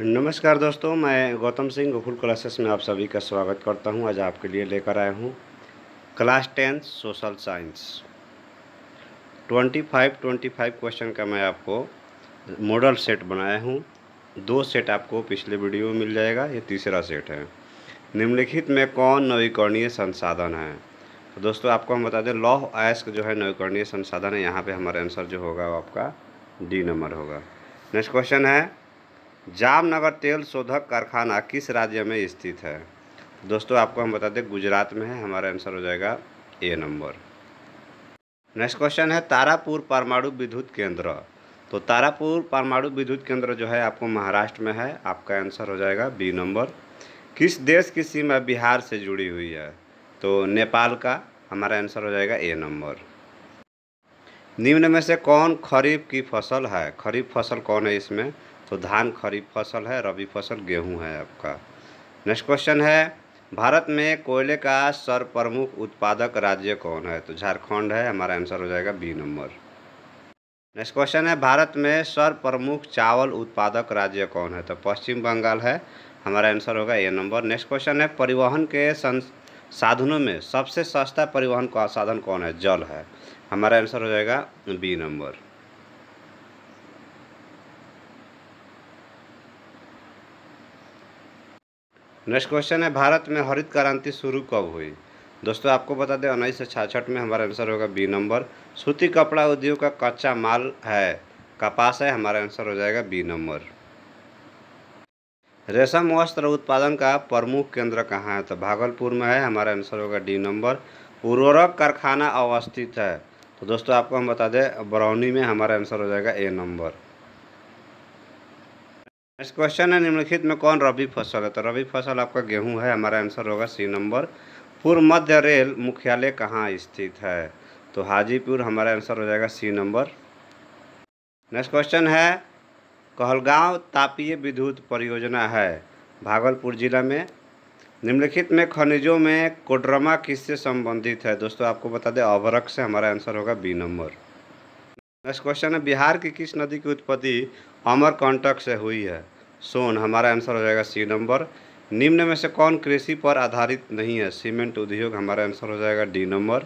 नमस्कार दोस्तों, मैं गौतम सिंह, गोकुल क्लासेस में आप सभी का स्वागत करता हूँ। आज आपके लिए लेकर आया हूँ class tenth, social science. 25 25 question का मैं आपको मॉडल सेट बनाया हूँ। दो सेट आपको पिछले वीडियो में मिल जाएगा, ये तीसरा सेट है। निम्नलिखित में कौन नवीकरणीय संसाधन है? तो दोस्तों, आपको हम बता दें, लॉ आयस्क जो है नवीकरणीय संसाधन है। यहाँ पर हमारा आंसर जो होगा वो आपका डी नंबर होगा। नेक्स्ट क्वेश्चन है जामनगर तेल शोधक कारखाना किस राज्य में स्थित है? दोस्तों, आपको हम बता दें, गुजरात में है। हमारा आंसर हो जाएगा ए नंबर। नेक्स्ट क्वेश्चन है, तारापुर परमाणु विद्युत केंद्र। तो तारापुर परमाणु विद्युत केंद्र जो है, आपको महाराष्ट्र में है। आपका आंसर हो जाएगा बी नंबर। किस देश की सीमा बिहार से जुड़ी हुई है? तो नेपाल का, हमारा आंसर हो जाएगा ए नंबर। निम्न में से कौन खरीफ की फ़सल है? खरीफ फ़सल कौन है इसमें? तो धान खरीफ फ़सल है, रबी फ़सल, गेहूँ है आपका। नेक्स्ट क्वेश्चन है, भारत में कोयले का सर प्रमुख उत्पादक राज्य कौन है? तो झारखंड है, हमारा आंसर हो जाएगा बी नंबर। नेक्स्ट क्वेश्चन है, भारत में सर प्रमुख चावल उत्पादक राज्य कौन है? तो पश्चिम बंगाल है, हमारा आंसर होगा ए नंबर। नेक्स्ट क्वेश्चन है, परिवहन के साधनों में सबसे सस्ता परिवहन का साधन कौन है? जल है, हमारा आंसर हो जाएगा बी नंबर। नेक्स्ट क्वेश्चन है, भारत में हरित क्रांति शुरू कब हुई? दोस्तों, आपको बता दें, उन्नीस सौ छाछठ में हमारा आंसर होगा बी नंबर सूती कपड़ा उद्योग का कच्चा माल है, कपास है, हमारा आंसर हो जाएगा बी नंबर रेशम वस्त्र उत्पादन का प्रमुख केंद्र कहाँ है? तो भागलपुर में है, हमारा आंसर होगा डी नंबर उर्वरक कारखाना अवस्थित है. तो दोस्तों, आपको हम बता दें, बरौनी में हमारा आंसर हो जाएगा ए नंबर नेक्स्ट क्वेश्चन है निम्नलिखित में कौन रबी फ़सल है? तो रबी फ़सल आपका गेहूँ है, हमारा आंसर होगा सी नंबर। पूर्व मध्य रेल मुख्यालय कहाँ स्थित है? तो हाजीपुर, हमारा आंसर हो जाएगा सी नंबर। नेक्स्ट क्वेश्चन है, कहलगांव तापीय विद्युत परियोजना है भागलपुर जिला में। निम्नलिखित में खनिजों में कोडरमा किससे संबंधित है? दोस्तों, आपको बता दें अवरक से हमारा आंसर होगा बी नंबर। नेक्स्ट क्वेश्चन है, बिहार की किस नदी की उत्पत्ति अमरकंटक से हुई है? सोन, हमारा आंसर हो जाएगा सी नंबर। निम्न में से कौन कृषि पर आधारित नहीं है? सीमेंट उद्योग, हमारा आंसर हो जाएगा डी नंबर।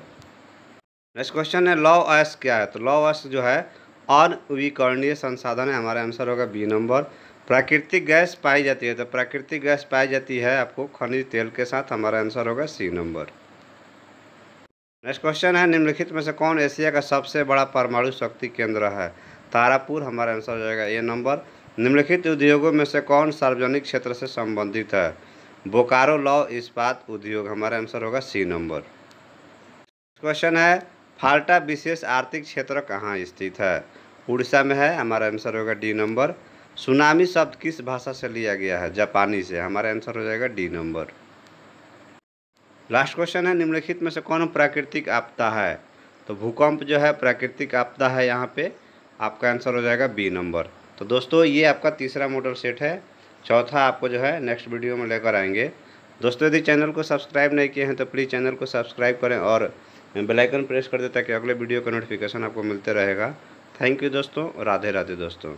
नेक्स्ट क्वेश्चन है, लॉ एस क्या है? तो लॉ एस जो है, अनवीकरणीय संसाधन है, हमारा आंसर होगा बी नंबर। प्राकृतिक गैस पाई जाती है तो प्राकृतिक गैस पाई जाती है आपको खनिज तेल के साथ, हमारा आंसर होगा सी नंबर। नेक्स्ट क्वेश्चन है, निम्नलिखित में से कौन एशिया का सबसे बड़ा परमाणु शक्ति केंद्र है? तारापुर, हमारा आंसर हो जाएगा ए नंबर। निम्नलिखित उद्योगों में से कौन सार्वजनिक क्षेत्र से संबंधित है? बोकारो लॉ इस्पात उद्योग, हमारा आंसर होगा सी नंबर। क्वेश्चन है, फाल्टा विशेष आर्थिक क्षेत्र कहाँ स्थित है? उड़ीसा में है, हमारा आंसर होगा डी नंबर। सुनामी शब्द किस भाषा से लिया गया है? जापानी से, हमारा आंसर हो जाएगा डी नंबर। लास्ट क्वेश्चन है, निम्नलिखित में से कौन प्राकृतिक आपदा है? तो भूकंप जो है, प्राकृतिक आपदा है यहाँ पे, आपका आंसर हो जाएगा बी नंबर। तो दोस्तों, ये आपका तीसरा मॉडल सेट है। चौथा आपको जो है नेक्स्ट वीडियो में लेकर आएँगे। दोस्तों, यदि चैनल को सब्सक्राइब नहीं किए हैं तो प्लीज़ चैनल को सब्सक्राइब करें और बेलाइकन प्रेस कर दें ताकि अगले वीडियो का नोटिफिकेशन आपको मिलते रहेगा। थैंक यू दोस्तों राधे राधे दोस्तों।